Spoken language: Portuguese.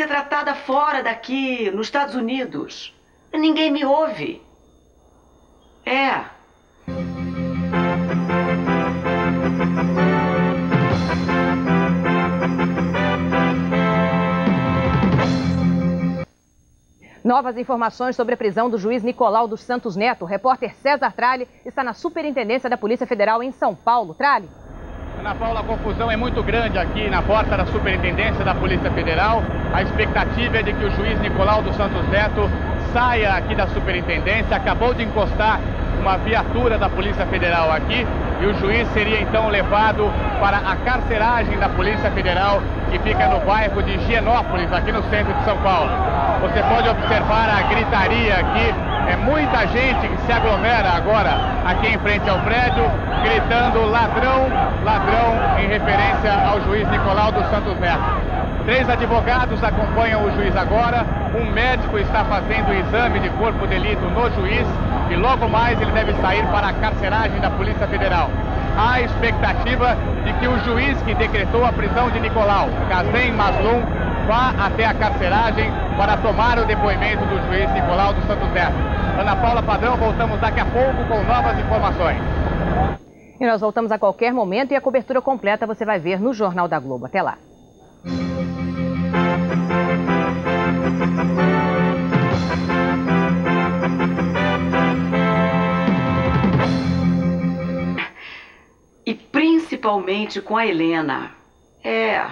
ser tratada fora daqui, nos Estados Unidos. Ninguém me ouve. É. Novas informações sobre a prisão do juiz Nicolau dos Santos Neto. O repórter César Tralli está na Superintendência da Polícia Federal em São Paulo. Tralli. Ana Paula, a confusão é muito grande aqui na porta da Superintendência da Polícia Federal. A expectativa é de que o juiz Nicolau dos Santos Neto saia aqui da Superintendência. Acabou de encostar uma viatura da Polícia Federal aqui e o juiz seria então levado para a carceragem da Polícia Federal que fica no bairro de Higienópolis, aqui no centro de São Paulo. Você pode observar a gritaria aqui, é muita gente que se aglomera agora aqui em frente ao prédio, gritando ladrão, ladrão, em referência ao juiz Nicolau dos Santos Neto. Três advogados acompanham o juiz agora, um médico está fazendo o exame de corpo de delito no juiz e logo mais ele deve sair para a carceragem da Polícia Federal. Há expectativa de que o juiz que decretou a prisão de Nicolau, Kazem Maslum, vá até a carceragem para tomar o depoimento do juiz Nicolau dos Santos Neto. Ana Paula Padrão, voltamos daqui a pouco com novas informações. E nós voltamos a qualquer momento e a cobertura completa você vai ver no Jornal da Globo. Até lá. E principalmente com a Helena. É,